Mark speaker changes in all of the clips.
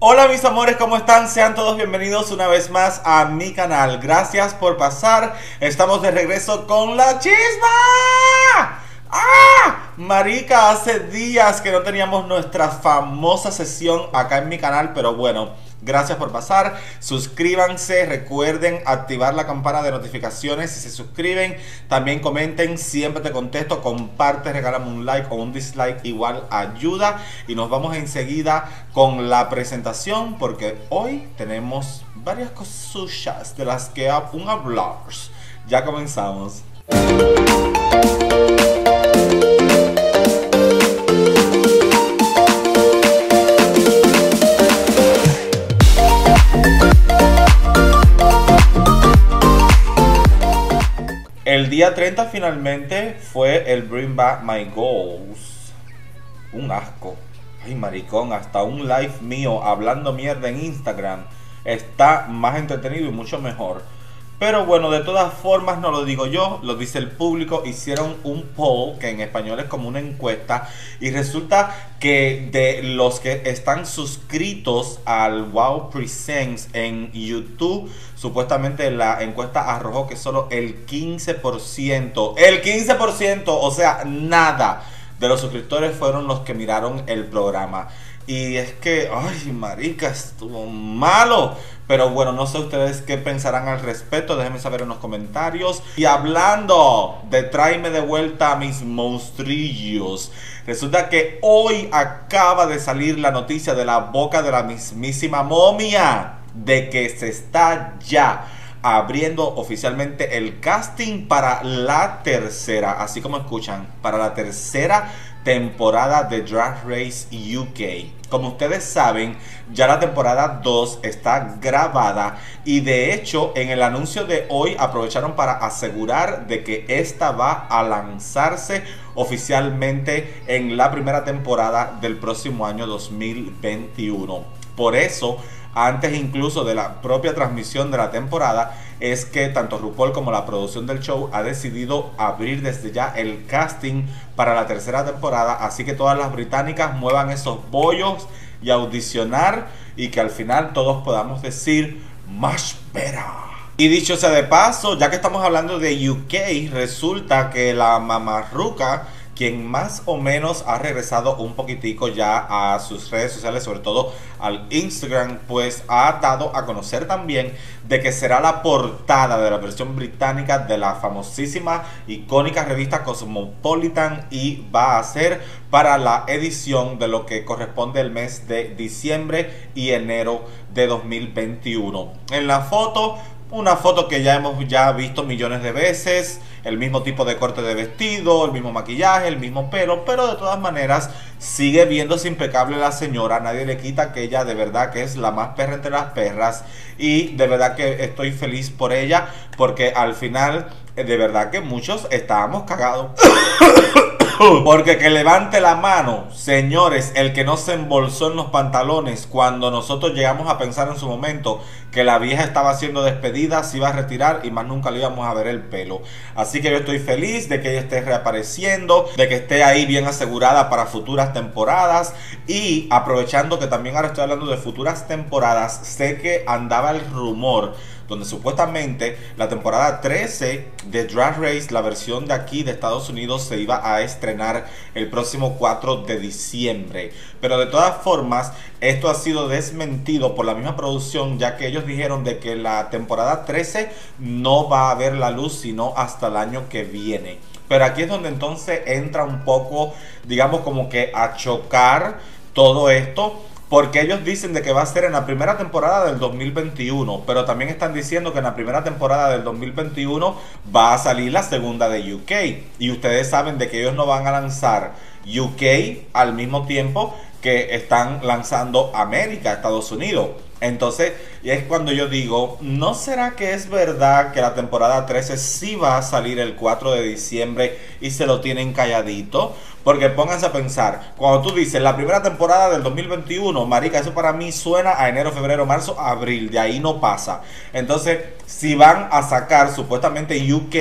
Speaker 1: Hola mis amores, ¿cómo están? Sean todos bienvenidos una vez más a mi canal. Gracias por pasar. Estamos de regreso con la chisma. ¡Ah! Marica, hace días que no teníamos nuestra famosa sesión acá en mi canal, pero bueno, Gracias por pasar. Suscríbanse. Recuerden activar la campana de notificaciones si se suscriben. También comenten. Siempre te contesto. Comparte, regálame un like o un dislike. Igual ayuda. Y nos vamos enseguida con la presentación. Porque hoy tenemos varias cosillas de las que un hablar. Ya comenzamos. Día 30 finalmente fue el Bring Back My Goals. Un asco. Ay, maricón, hasta un live mío hablando mierda en Instagram está más entretenido y mucho mejor. Pero bueno, de todas formas no lo digo yo, lo dice el público. Hicieron un poll, que en español es como una encuesta, y resulta que de los que están suscritos al Wow Presents en YouTube, supuestamente la encuesta arrojó que solo el 15%, el 15%, o sea, nada de los suscriptores fueron los que miraron el programa. Y es que, ay, marica, estuvo malo. Pero bueno, no sé ustedes qué pensarán al respecto. Déjenme saber en los comentarios. Y hablando de tráeme de vuelta a mis monstrillos. Resulta que hoy acaba de salir la noticia de la boca de la mismísima momia. De que se está ya abriendo oficialmente el casting para la tercera, así como escuchan, para la tercera temporada de Drag Race UK. Como ustedes saben, ya la temporada 2 está grabada y de hecho en el anuncio de hoy aprovecharon para asegurar de que esta va a lanzarse oficialmente en la primera temporada del próximo año 2021. Por eso antes incluso de la propia transmisión de la temporada, es que tanto RuPaul como la producción del show ha decidido abrir desde ya el casting para la tercera temporada, así que todas las británicas muevan esos bollos y audicionar y que al final todos podamos decir más pera. Y dicho sea de paso, ya que estamos hablando de UK, resulta que la mamarruca quien más o menos ha regresado un poquitico ya a sus redes sociales, sobre todo al Instagram, pues ha dado a conocer también de que será la portada de la versión británica de la famosísima, icónica revista Cosmopolitan y va a ser para la edición de lo que corresponde el mes de diciembre y enero de 2021. En la foto una foto que ya hemos ya visto millones de veces, el mismo tipo de corte de vestido, el mismo maquillaje, el mismo pelo, pero de todas maneras sigue viéndose impecable la señora, nadie le quita que ella de verdad que es la más perra entre las perras y de verdad que estoy feliz por ella porque al final de verdad que muchos estábamos cagados. Porque que levante la mano, señores, el que no se embolsó en los pantalones cuando nosotros llegamos a pensar en su momento que la vieja estaba siendo despedida, se iba a retirar y más nunca le íbamos a ver el pelo. Así que yo estoy feliz de que ella esté reapareciendo, de que esté ahí bien asegurada para futuras temporadas y aprovechando que también ahora estoy hablando de futuras temporadas, sé que andaba el rumor donde supuestamente la temporada 13 de Drag Race, la versión de aquí de Estados Unidos, se iba a estrenar el próximo 4 de diciembre. Pero de todas formas, esto ha sido desmentido por la misma producción, ya que ellos dijeron de que la temporada 13 no va a ver la luz sino hasta el año que viene. Pero aquí es donde entonces entra un poco, digamos, como que a chocar todo esto porque ellos dicen de que va a ser en la primera temporada del 2021, pero también están diciendo que en la primera temporada del 2021 va a salir la segunda de UK. Y ustedes saben de que ellos no van a lanzar UK al mismo tiempo que están lanzando América, Estados Unidos. Entonces, y es cuando yo digo, ¿no será que es verdad que la temporada 13 sí va a salir el 4 de diciembre y se lo tienen calladito? Porque pónganse a pensar, cuando tú dices la primera temporada del 2021, marica, eso para mí suena a enero, febrero, marzo, abril, de ahí no pasa. Entonces, si van a sacar supuestamente UK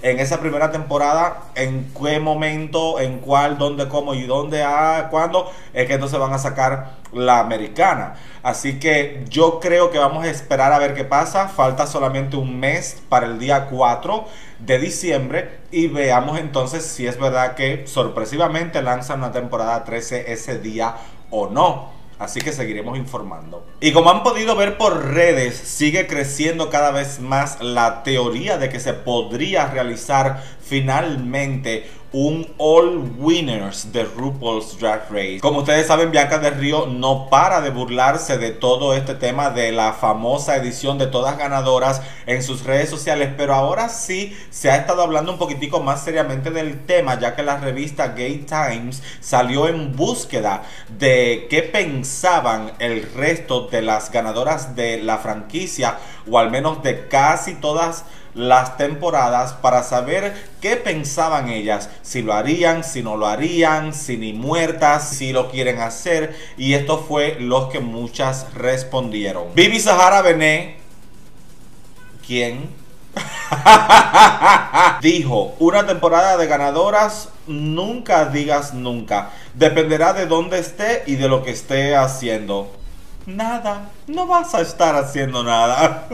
Speaker 1: en esa primera temporada, ¿en qué momento, en cuál, dónde, cómo y dónde, a, cuándo? Es que entonces van a sacar la americana. Así que yo creo que vamos a esperar a ver qué pasa. Falta solamente un mes para el día 4 de diciembre y veamos entonces si es verdad que sorpresivamente lanzan una temporada 13 ese día o no. Así que seguiremos informando. Y como han podido ver por redes, sigue creciendo cada vez más la teoría de que se podría realizar finalmente un All Winners de RuPaul's Drag Race. Como ustedes saben, Bianca del Río no para de burlarse de todo este tema de la famosa edición de todas ganadoras en sus redes sociales, pero ahora sí se ha estado hablando un poquitico más seriamente del tema, ya que la revista Gay Times salió en búsqueda de qué pensaban el resto de las ganadoras de la franquicia, o al menos de casi todas las temporadas para saber qué pensaban ellas, si lo harían, si no lo harían, si ni muertas, si lo quieren hacer. Y esto fue lo que muchas respondieron. Vivi Sahara Bené, ¿quién? Dijo, una temporada de ganadoras, nunca digas nunca. Dependerá de dónde esté y de lo que esté haciendo. Nada, no vas a estar haciendo nada.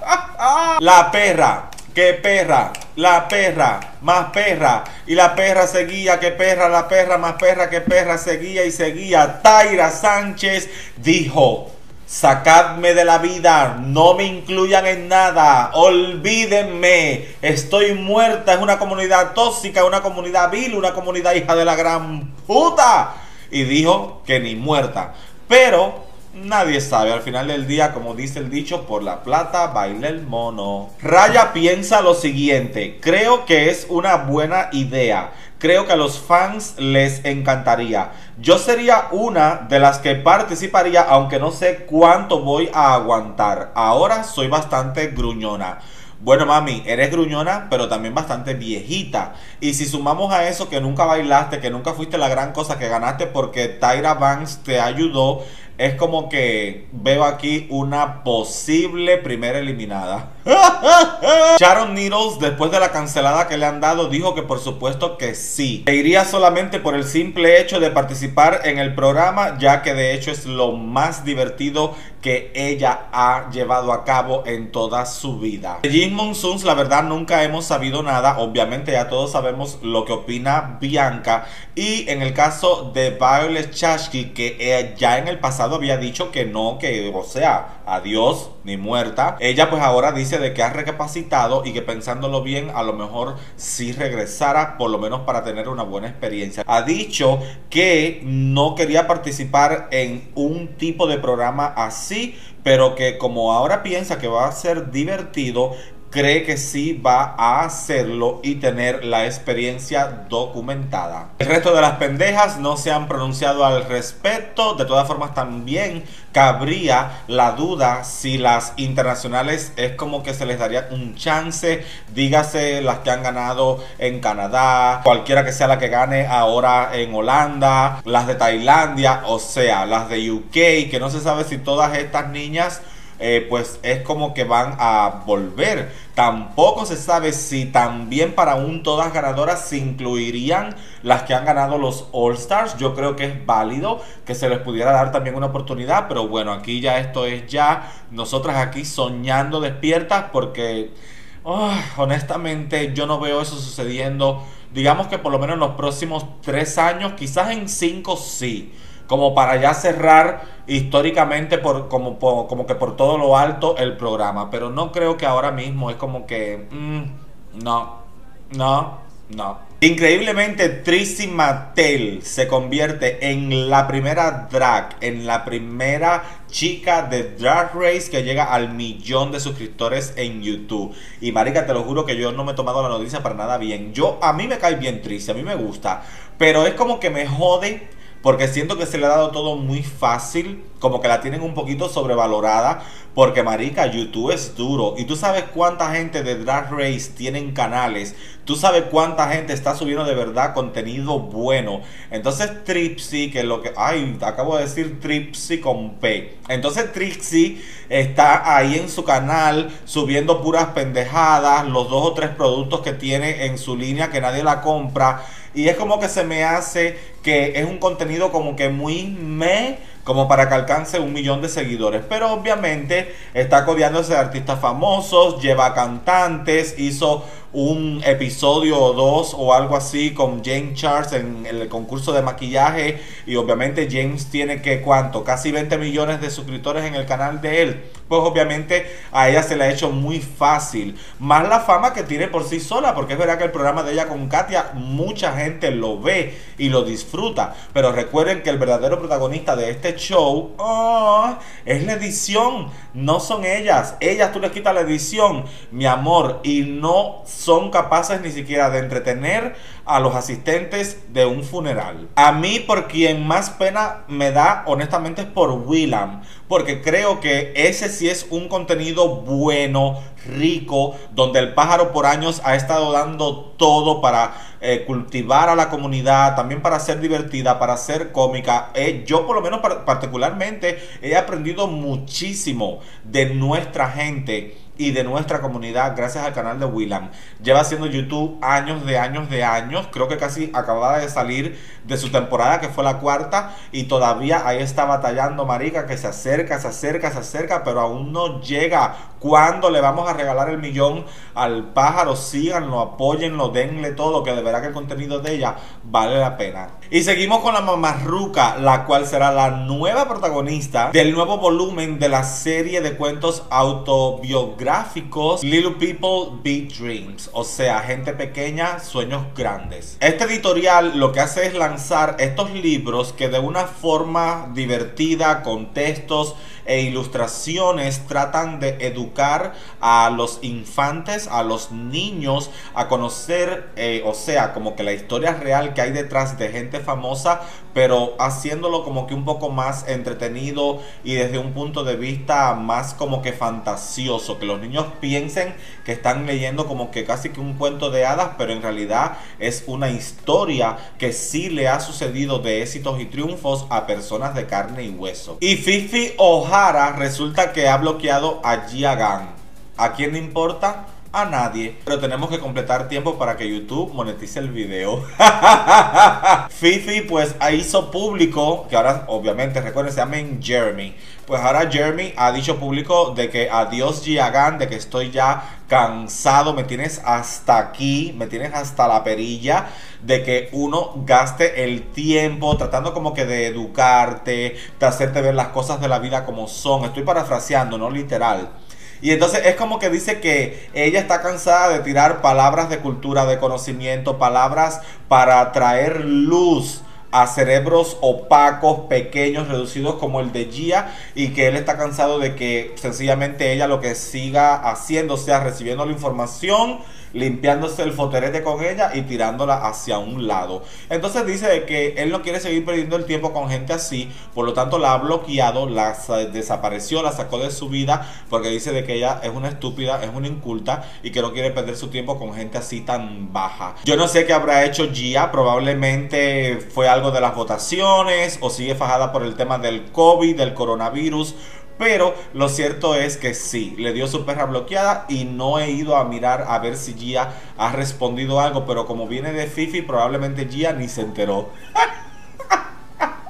Speaker 1: la perra, qué perra, la perra, más perra. Y la perra seguía, que perra, la perra, más perra, que perra, seguía y seguía. Taira Sánchez dijo. Sacadme de la vida, no me incluyan en nada, olvídenme, estoy muerta, es una comunidad tóxica, una comunidad vil, una comunidad hija de la gran puta. Y dijo que ni muerta. Pero Nadie sabe, al final del día, como dice el dicho, por la plata baila el mono. Raya piensa lo siguiente, creo que es una buena idea. Creo que a los fans les encantaría. Yo sería una de las que participaría, aunque no sé cuánto voy a aguantar. Ahora soy bastante gruñona. Bueno, mami, eres gruñona, pero también bastante viejita. Y si sumamos a eso que nunca bailaste, que nunca fuiste la gran cosa, que ganaste porque Tyra Banks te ayudó, es como que veo aquí una posible primera eliminada. Sharon Needles, después de la cancelada que le han dado, dijo que por supuesto que sí. Que iría solamente por el simple hecho de participar en el programa, ya que de hecho es lo más divertido que ella ha llevado a cabo en toda su vida. De Jim Monsoons, la verdad, nunca hemos sabido nada. Obviamente, ya todos sabemos lo que opina Bianca. Y en el caso de Violet Chachki, que ya en el pasado había dicho que no, que, o sea, adiós, ni muerta. Ella, pues ahora dice de que ha recapacitado y que pensándolo bien, a lo mejor si regresara, por lo menos para tener una buena experiencia. Ha dicho que no quería participar en un tipo de programa así pero que como ahora piensa que va a ser divertido, cree que sí va a hacerlo y tener la experiencia documentada. El resto de las pendejas no se han pronunciado al respecto. De todas formas, también cabría la duda si las internacionales es como que se les daría un chance. Dígase las que han ganado en Canadá, cualquiera que sea la que gane ahora en Holanda, las de Tailandia, o sea, las de UK, que no se sabe si todas estas niñas eh, pues es como que van a volver. Tampoco se sabe si también para un todas ganadoras se incluirían las que han ganado los All Stars. Yo creo que es válido que se les pudiera dar también una oportunidad, pero bueno, aquí ya esto es ya nosotras aquí soñando despiertas porque honestamente yo no veo eso sucediendo. Digamos que por lo menos en los próximos tres años, quizás en cinco sí como para ya cerrar históricamente por como, como que por todo lo alto el programa. Pero no creo que ahora mismo es como que mm, no, no, no. Increíblemente, Trissy Mattel se convierte en la primera drag, en la primera chica de Drag Race que llega al millón de suscriptores en YouTube. Y marica, te lo juro que yo no me he tomado la noticia para nada bien. Yo, a mí me cae bien Trissy, a mí me gusta. Pero es como que me jode porque siento que se le ha dado todo muy fácil, como que la tienen un poquito sobrevalorada, porque marica, YouTube es duro. Y tú sabes cuánta gente de Drag Race tienen canales, tú sabes cuánta gente está subiendo de verdad contenido bueno. Entonces Tripsy, que es lo que, ay, acabo de decir Tripsy con P. Entonces Trixie está ahí en su canal subiendo puras pendejadas, los dos o tres productos que tiene en su línea que nadie la compra. Y es como que se me hace que es un contenido como que muy me, como para que alcance un millón de seguidores. Pero obviamente está codeándose de artistas famosos, lleva cantantes, hizo un episodio o dos o algo así con James Charles en el concurso de maquillaje y obviamente James tiene que cuánto, casi 20 millones de suscriptores en el canal de él. Pues obviamente a ella se le ha hecho muy fácil. Más la fama que tiene por sí sola, porque es verdad que el programa de ella con Katia, mucha gente lo ve y lo disfruta. Pero recuerden que el verdadero protagonista de este show ah, es la edición, no son ellas. Ellas tú les quitas la edición, mi amor, y no son capaces ni siquiera de entretener a los asistentes de un funeral. A mí por quien más pena me da honestamente es por Willam, porque creo que ese sí es un contenido bueno, rico, donde el pájaro por años ha estado dando todo para eh, cultivar a la comunidad, también para ser divertida, para ser cómica. Eh, yo por lo menos particularmente he aprendido muchísimo de nuestra gente y de nuestra comunidad gracias al canal de Willam. Lleva haciendo YouTube años de años de años. Creo que casi acababa de salir de su temporada que fue la cuarta y todavía ahí está batallando Marica que se acerca, se acerca, se acerca, pero aún no llega. ¿Cuándo le vamos a regalar el millón al pájaro? Síganlo, apóyenlo, denle todo, que de verdad que el contenido de ella vale la pena. Y seguimos con la mamarruca, la cual será la nueva protagonista del nuevo volumen de la serie de cuentos autobiográficos Little People Big Dreams, o sea, gente pequeña, sueños grandes. Este editorial lo que hace es lanzar estos libros que de una forma divertida, con textos, e ilustraciones tratan de educar a los infantes, a los niños, a conocer, eh, o sea, como que la historia real que hay detrás de gente famosa, pero haciéndolo como que un poco más entretenido y desde un punto de vista más como que fantasioso, que los niños piensen que están leyendo como que casi que un cuento de hadas, pero en realidad es una historia que sí le ha sucedido de éxitos y triunfos a personas de carne y hueso. Y Fifi Resulta que ha bloqueado a Jiagan. ¿A quién le importa? A nadie. Pero tenemos que completar tiempo para que YouTube monetice el video. Fifi pues hizo público, que ahora obviamente recuerden se llama Jeremy. Pues ahora Jeremy ha dicho público de que adiós Jiagan, de que estoy ya cansado, me tienes hasta aquí, me tienes hasta la perilla de que uno gaste el tiempo tratando como que de educarte, de hacerte ver las cosas de la vida como son. Estoy parafraseando, no literal. Y entonces es como que dice que ella está cansada de tirar palabras de cultura, de conocimiento, palabras para traer luz a cerebros opacos, pequeños, reducidos como el de Gia y que él está cansado de que sencillamente ella lo que siga haciendo sea recibiendo la información limpiándose el foterete con ella y tirándola hacia un lado. Entonces dice que él no quiere seguir perdiendo el tiempo con gente así, por lo tanto la ha bloqueado, la desapareció, la sacó de su vida, porque dice de que ella es una estúpida, es una inculta y que no quiere perder su tiempo con gente así tan baja. Yo no sé qué habrá hecho Gia, probablemente fue algo de las votaciones o sigue fajada por el tema del COVID, del coronavirus pero lo cierto es que sí, le dio su perra bloqueada y no he ido a mirar a ver si Gia ha respondido algo, pero como viene de Fifi, probablemente Gia ni se enteró.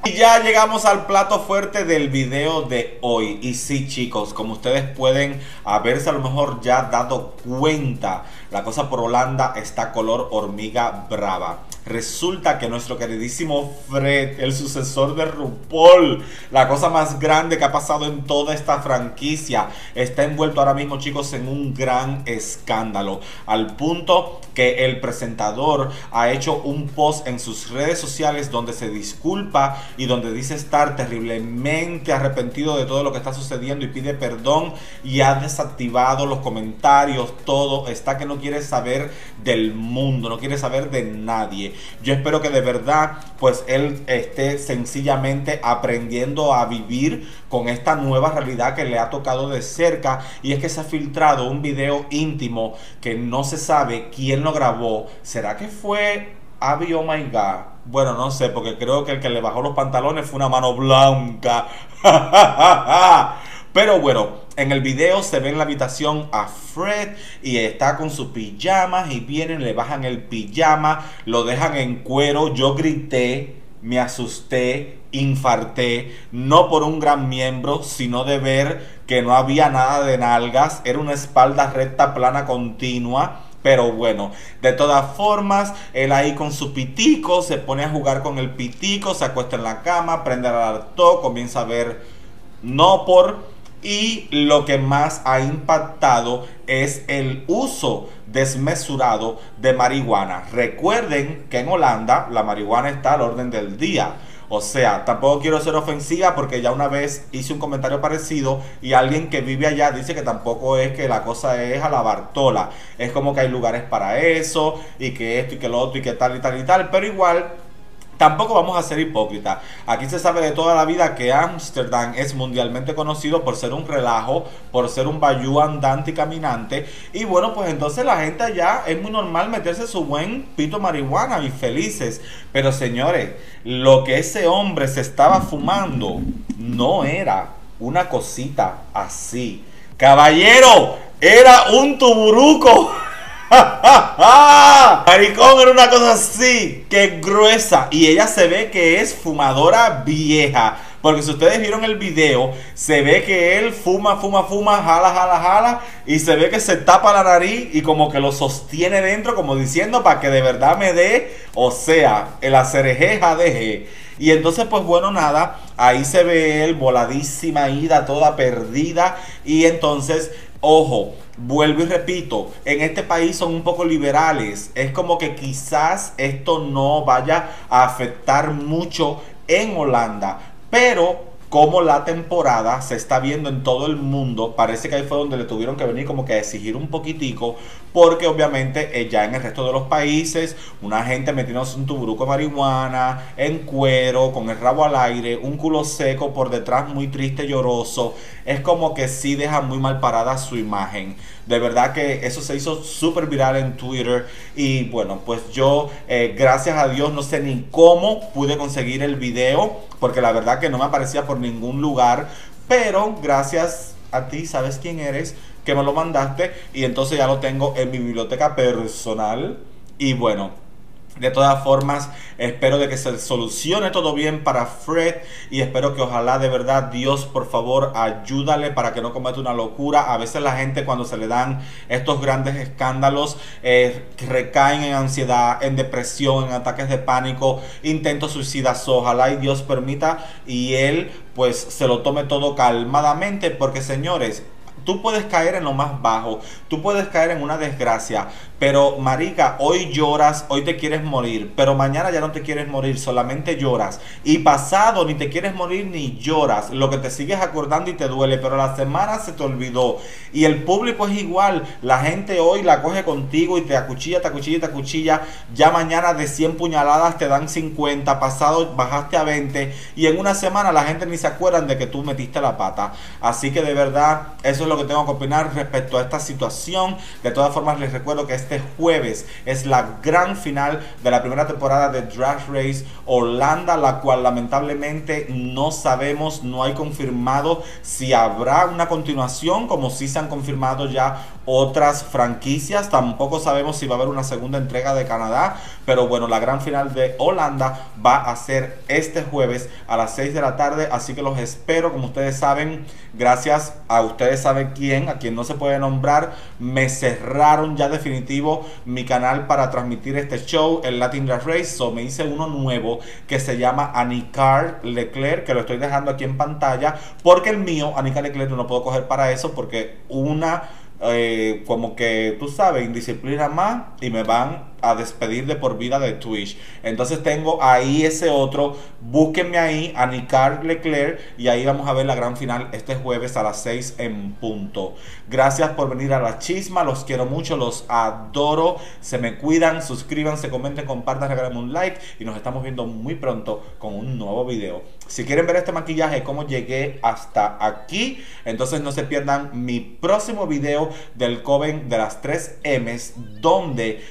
Speaker 1: Y ya llegamos al plato fuerte del video de hoy. Y sí, chicos, como ustedes pueden haberse a lo mejor ya dado cuenta, la cosa por Holanda está color hormiga brava. Resulta que nuestro queridísimo Fred, el sucesor de RuPaul, la cosa más grande que ha pasado en toda esta franquicia, está envuelto ahora mismo, chicos, en un gran escándalo. Al punto que el presentador ha hecho un post en sus redes sociales donde se disculpa y donde dice estar terriblemente arrepentido de todo lo que está sucediendo y pide perdón y ha desactivado los comentarios, todo. Está que no quiere saber del mundo, no quiere saber de nadie. Yo espero que de verdad pues él esté sencillamente aprendiendo a vivir con esta nueva realidad que le ha tocado de cerca y es que se ha filtrado un video íntimo que no se sabe quién lo grabó. ¿Será que fue Abby Oh My God? Bueno, no sé, porque creo que el que le bajó los pantalones fue una mano blanca. Pero bueno, en el video se ve en la habitación a Fred y está con sus pijamas y vienen, le bajan el pijama, lo dejan en cuero. Yo grité, me asusté, infarté, no por un gran miembro, sino de ver que no había nada de nalgas, era una espalda recta, plana, continua. Pero bueno, de todas formas, él ahí con su pitico se pone a jugar con el pitico, se acuesta en la cama, prende el harto, comienza a ver no por y lo que más ha impactado es el uso desmesurado de marihuana. Recuerden que en Holanda la marihuana está al orden del día. O sea, tampoco quiero ser ofensiva porque ya una vez hice un comentario parecido y alguien que vive allá dice que tampoco es que la cosa es a la Bartola. Es como que hay lugares para eso y que esto y que lo otro y que tal y tal y tal. Pero igual Tampoco vamos a ser hipócritas. Aquí se sabe de toda la vida que Ámsterdam es mundialmente conocido por ser un relajo, por ser un bayú andante y caminante. Y bueno, pues entonces la gente allá es muy normal meterse su buen pito marihuana y felices. Pero señores, lo que ese hombre se estaba fumando no era una cosita así. Caballero, era un tuburuco. Maricón era una cosa así, que gruesa. Y ella se ve que es fumadora vieja. Porque si ustedes vieron el video, se ve que él fuma, fuma, fuma, jala, jala, jala. Y se ve que se tapa la nariz y como que lo sostiene dentro, como diciendo para que de verdad me dé. O sea, el acerejeja deje. Y entonces, pues bueno, nada, ahí se ve él voladísima, ida, toda perdida. Y entonces, ojo, vuelvo y repito, en este país son un poco liberales. Es como que quizás esto no vaya a afectar mucho en Holanda. Pero como la temporada se está viendo en todo el mundo, parece que ahí fue donde le tuvieron que venir como que a exigir un poquitico, porque obviamente eh, ya en el resto de los países, una gente metiéndose un tuburuco de marihuana, en cuero, con el rabo al aire, un culo seco por detrás muy triste, lloroso, es como que sí deja muy mal parada su imagen. De verdad que eso se hizo súper viral en Twitter. Y bueno, pues yo, eh, gracias a Dios, no sé ni cómo pude conseguir el video. Porque la verdad que no me aparecía por ningún lugar. Pero gracias a ti, sabes quién eres, que me lo mandaste. Y entonces ya lo tengo en mi biblioteca personal. Y bueno. De todas formas, espero de que se solucione todo bien para Fred y espero que ojalá de verdad Dios por favor ayúdale para que no cometa una locura. A veces la gente cuando se le dan estos grandes escándalos eh, recaen en ansiedad, en depresión, en ataques de pánico, intentos suicidas. Ojalá y Dios permita y él pues se lo tome todo calmadamente porque señores, Tú puedes caer en lo más bajo, tú puedes caer en una desgracia, pero marica, hoy lloras, hoy te quieres morir, pero mañana ya no te quieres morir, solamente lloras. Y pasado ni te quieres morir ni lloras, lo que te sigues acordando y te duele, pero la semana se te olvidó. Y el público es igual, la gente hoy la coge contigo y te acuchilla, te acuchilla, te acuchilla. Ya mañana de 100 puñaladas te dan 50, pasado bajaste a 20 y en una semana la gente ni se acuerdan de que tú metiste la pata. Así que de verdad, eso es lo que tengo que opinar respecto a esta situación. De todas formas, les recuerdo que este jueves es la gran final de la primera temporada de Drag Race Holanda, la cual lamentablemente no sabemos, no hay confirmado si habrá una continuación, como si se han confirmado ya otras franquicias. Tampoco sabemos si va a haber una segunda entrega de Canadá. Pero bueno, la gran final de Holanda va a ser este jueves a las 6 de la tarde. Así que los espero. Como ustedes saben, gracias a ustedes saben quién, a quien no se puede nombrar, me cerraron ya definitivo mi canal para transmitir este show, el Latin Drag Race. So me hice uno nuevo que se llama Anicar Leclerc, que lo estoy dejando aquí en pantalla. Porque el mío, Anicar Leclerc, no lo puedo coger para eso porque una eh, como que, tú sabes, indisciplina más y me van a despedir de por vida de Twitch. Entonces tengo ahí ese otro. Búsquenme ahí, Anicar Leclerc, y ahí vamos a ver la gran final este jueves a las 6 en punto. Gracias por venir a la chisma, los quiero mucho, los adoro. Se me cuidan, suscríbanse, comenten, compartan, regalen un like y nos estamos viendo muy pronto con un nuevo video. Si quieren ver este maquillaje, cómo llegué hasta aquí, entonces no se pierdan mi próximo video del Coven de las 3 M's, donde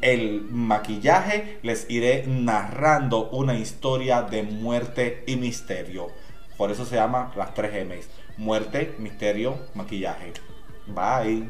Speaker 1: el maquillaje les iré narrando una historia de muerte y misterio. Por eso se llama las 3 M's. Muerte, misterio, maquillaje. Bye.